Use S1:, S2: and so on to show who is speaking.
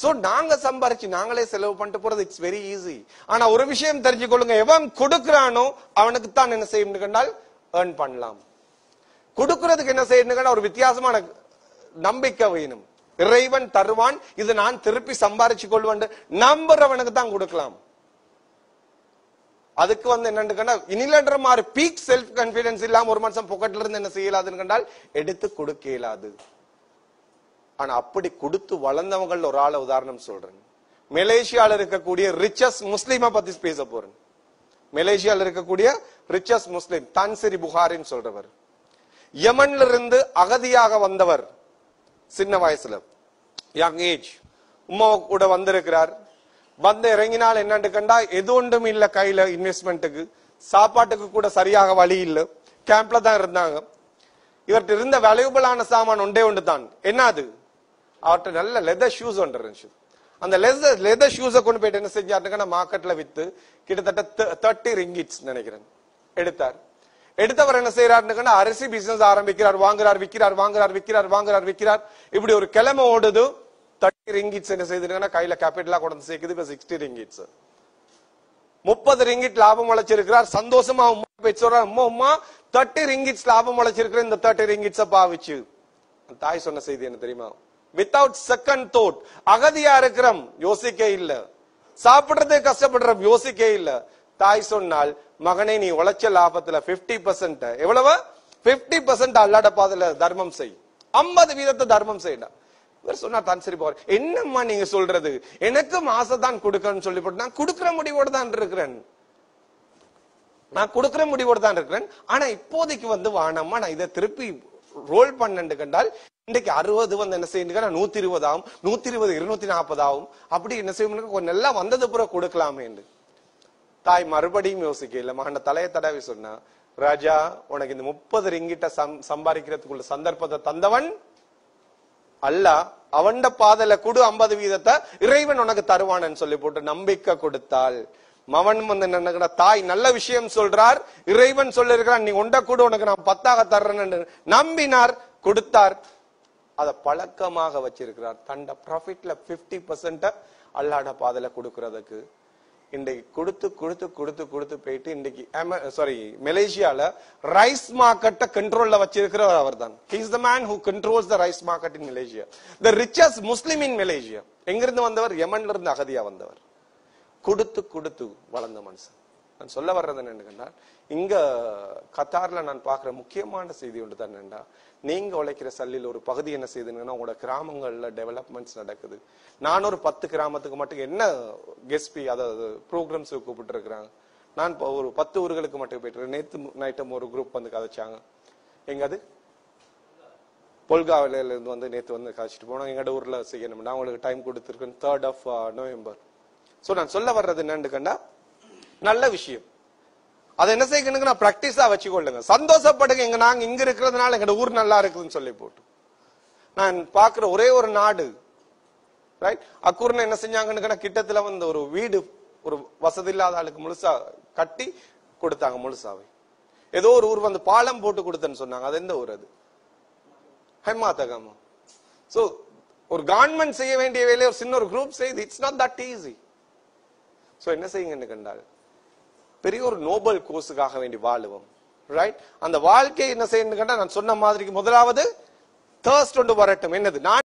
S1: So நாங்க சம்பாரிச்சு நாங்களே செலவு பண்ணிட்டு போறது இட்ஸ் வெரி ஈஸி ஆனா ஒரு விஷயம் தெரிஞ்சுக்கொள்ளுங்க. எவன் கொடுக்கிறானோ அவனுக்கு தான் என்ன செய்யணும்னு கண்டால் ஏர்ன் பண்ணலாம். கொடுக்கறதுக்கு என்ன செய்யணும் ஒரு வித்தியாசமான நம்பிக்கை வேணும். இறைவன் தருவான் இது நான் திருப்பி சம்பாரிச்சு கொள்வேன் நம்புறவனுக்கு தான் கொடுக்கலாம். அதுக்கு வந்து என்னன்னு கண்டா இனிலன்ற மாதிரி பீக் செல்ஃப் கான்பிடன்ஸ் இல்லாம ஒரு மனுஷன் பொக்கெட்ல இருந்து என்ன செய்யலாதுன்னு கண்டால் எடுத்து கொடுக்க இயலாது. ஆனா அப்படி கொடுத்து வளர்ந்தவங்க ஒரு ஆளை உதாரணம் சொல்றேன். மலேசியால இருக்கக்கூடிய ரிச்சஸ் முஸ்லீமை பத்தி பேச போறேன். மலேசியால இருக்கக்கூடிய ரிச்சஸ் முஸ்லீம் தான்சிரி புகாரின்னு சொல்றவர். யமன்ல இருந்து அகதியாக வந்தவர் சின்ன வயசுல யங் ஏஜ் உமா கூட வந்திருக்கிறார். வந்து இறங்கினால் என்னன்னு கண்டா எது ஒன்றும் இல்ல கையில இன்வெஸ்ட்மெண்ட்டுக்கு சாப்பாட்டுக்கு கூட சரியாக வழி இல்லை. கேம்ப்ல தான் இருந்தாங்க. இவர்கிட்ட இருந்த வேல்யூபிளான சாமான் ஒன்றே ஒன்று தான் என்ன அது? அவர்கிட்ட நல்ல லெதர் ஷூஸ் ஒன்று இருந்துச்சு. அந்த லெதர் லெதர் ஷூஸை கொண்டு போயிட்டு என்ன செஞ்சாருங்கன்னா மார்க்கெட்ல வித்து கிட்டத்தட்ட தேர்ட்டி ரிங்கிட்ஸ் நினைக்கிறேன். எடுத்தார். எடுத்தவர் என்ன செய்யறாருன்னு அரிசி பிசினஸ் ஆரம்பிக்கிறார் வாங்குறார் விக்கிறார் வாங்குறார் விற்கிறார் வாங்குறார் விற்கிறார். இப்படி ஒரு கிழமை ஓடுது தேர்ட்டி ரிங்கிட்ஸ் என்ன செய்திருக்காங்கன்னா கையில கேபிட்டலா கொண்டு வந்து சேர்க்குது இப்ப சிக்ஸ்டி ரிங்கிட்ஸ் முப்பது ரிங்கிட் லாபம் அழைச்சிருக்கிறார் சந்தோஷமா உமா போய் சொல்றார் அம்மா உமா தேர்ட்டி ரிங்கிட்ஸ் லாபம் அழைச்சிருக்கிற இந்த தேர்ட்டி ரிங்கிட்ஸ பாவிச்சு. தாய் சொன்ன செய்தி என்ன தெரியுமா? வித்தவுட் செகண்ட் தோட் அகதியா இருக்கிறோம் யோசிக்க இல்ல. சாப்பிடுறதே கஷ்டப்படுறோம் யோசிக்க இல்ல. தாய் சொன்னால் மகனை நீ உழைச்ச லாபத்துல 50% பர்சன்ட் எவ்வளவு? 50% பர்சன்ட் அல்லாட பாதையில தர்மம் செய். ஐம்பது வீதத்தை தர்மம் செய்யணும் இவர் சொன்னா தான் சரி போற என்னம்மா நீங்க சொல்றது? எனக்கு மாசம் தான் கொடுக்கணும்னு சொல்லி போட்டு நான் கொடுக்குற முடிவோடு தான் இருக்கிறேன். நான் கொடுக்குற முடிவோடு தான் இருக்கிறேன். ஆனா இப்போதைக்கு வந்து வானம்மா நான் இதை திருப்பி ரோல் பண்ணண்டு கண்டால் இன்றைக்கு அறுபது வந்து என்ன செய்யுங்க நூத்தி இருபது ஆகும் நூத்தி இருபது இருநூத்தி நாற்பது ஆகும் அப்படி என்ன செய்யும் கொஞ்சம் நல்லா வந்தது புற கொடுக்கலாமே என்று. தாய் மறுபடியும் யோசிக்க இல்ல. மகன தலையை தடவி சொன்னா ராஜா உனக்கு இந்த முப்பது ரிங்கிட்ட சம் சம்பாதிக்கிறதுக்குள்ள சந்தர்ப்பத்தை தந்தவன் அல்ல. அவண்ட பாதல குடு ஐம்பது வீதத்தை இறைவன் உனக்கு தருவானன்னு சொல்லி போட்டு நம்பிக்கை கொடுத்தால் மவன் வந்து என்ன தாய் நல்ல விஷயம் சொல்றார். இறைவன் சொல்லிருக்கிறான் நீ உண்ட கூட உனக்கு நான் பத்தாக தர்றேன்னு நம்பினார் கொடுத்தார். அதை பழக்கமாக வச்சிருக்கிறார். தண்ட ப்ராஃபிட்ல பிப்டி பர்சன்ட அல்லாட பாதையில கொடுக்கறதுக்கு. இன்றைக்கு கொடுத்து கொடுத்து கொடுத்து கொடுத்து போயிட்டு இன்றைக்கு சாரி மலேசியால ரைஸ் மார்க்கெட்டை கண்ட்ரோல்ல வச்சிருக்கிறவர் அவர் தான் he's the man who controls the rice market in Malaysia the richest Muslim in Malaysia எங்கிருந்து வந்தவர்? யமன்ல இருந்து அகதியா வந்தவர். கொடுத்து கொடுத்து வளர்ந்த மனுஷன். நான் சொல்ல வர்றது என்னன்னா இங்க கத்தார்ல நான் பாக்குற முக்கியமான செய்தி ஒன்று தான் என்னென்னா நீங்க உழைக்கிற சல்லில் ஒரு பகுதி என்ன செய்யுதுன்னா உங்களோட கிராமங்கள்ல டெவலப்மெண்ட்ஸ் நடக்குது. நான் ஒரு பத்து கிராமத்துக்கு மட்டும் என்ன கெஸ்பி அதாவது ப்ரோக்ராம்ஸ் கூப்பிட்டு இருக்கிறாங்க நான் இப்போ ஒரு பத்து ஊர்களுக்கு மட்டும் போயிட்டு நேற்று நைட்டம் ஒரு குரூப் வந்து கதைச்சாங்க. எங்க அது பொல்காவில இருந்து வந்து நேற்று வந்து கதைச்சிட்டு போனோம். எங்கட ஊர்ல செய்யணும் நான் உங்களுக்கு டைம் கொடுத்துருக்கேன் தேர்ட் ஆஃப் நவம்பர் சோ நான் சொல்ல வர்றது என்னன்னு கண்டா நல்ல விஷயம். அதை என்ன செய்யணுங்க நான் பிராக்டிஸா வச்சுக்கொள்ளுங்க. சந்தோஷப்படுங்க. எங்க நாங்க இங்க இருக்கிறதுனால எங்க ஊர் நல்லா இருக்குதுன்னு சொல்லி போட்டு. நான் பாக்குற ஒரே ஒரு நாடு ரைட் அக்கூர்னு என்ன செஞ்சாங்கன்னு கிட்டத்துல வந்து ஒரு வீடு ஒரு வசதி இல்லாத ஆளுக்கு முழுசா கட்டி கொடுத்தாங்க முழுசாவே. ஏதோ ஒரு ஊர் வந்து பாலம் போட்டு கொடுத்தேன்னு சொன்னாங்க. அது எந்த ஊர் அது? ஹெமாத்தகமா சோ ஒரு கவர்மெண்ட் செய்ய வேண்டிய வேலையை ஒரு சின்ன ஒரு குரூப் செய்து it's not that easy so என்ன செய்யுங்கன்னு கண்டால் பெரிய ஒரு நோபல் கோர்ஸுக்காக வேண்டி வாழுவோம். ரைட் அந்த வாழ்க்கை என்ன செய்யணும் கேட்டால் நான் சொன்ன மாதிரி முதலாவது தேர்ஸ்ட் ஒன்று வரட்டும். என்னது? நான்